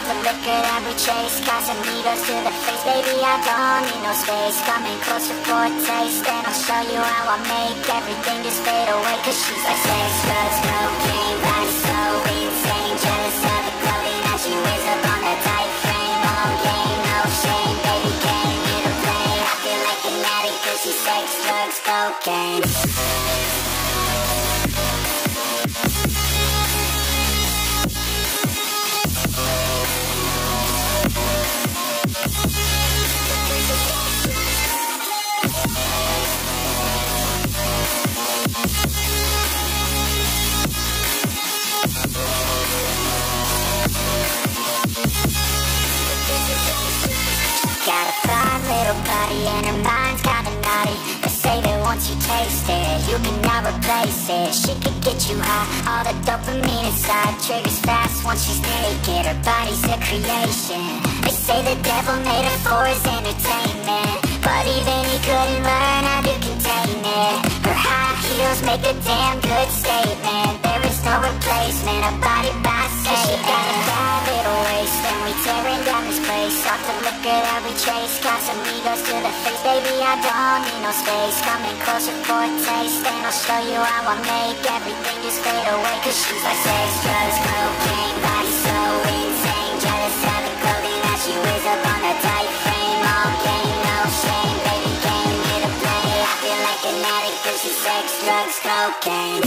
Off the liquor that we chase. Casamigos to the face. Baby, I don't need no space. Coming closer for a taste And I'll show you how I make Everything just fade away Cause she's like sex, drugs, cocaine Body so insane. Jealous of the clothing that she wears up on that tight frame. All game, no shame. Baby, can't play I feel like an addict Cause she's sex, drugs, cocaine little body and her mind's kinda naughty. They say that once you taste it, you can cannot replace it. She could get you high, all the dopamine inside. Triggers fast once she's naked, her body's a creation. They say the devil made her for his entertainment. But even he couldn't learn how to contain it. Her high heels make a damn good statement. There is no replacement, a body by Satan we tearing down this place. Off the liquor that we chase Casamigos to the face. Baby, I don't need no space. Coming closer for a taste And I'll show you how I make Everything just fade away. Cause she's like sex, drugs, cocaine. Body so insane. Jealous of the clothing that she wears up on a tight frame. All game, no shame. Baby, can't get a play. I feel like an addict Cause she's sex, drugs, cocaine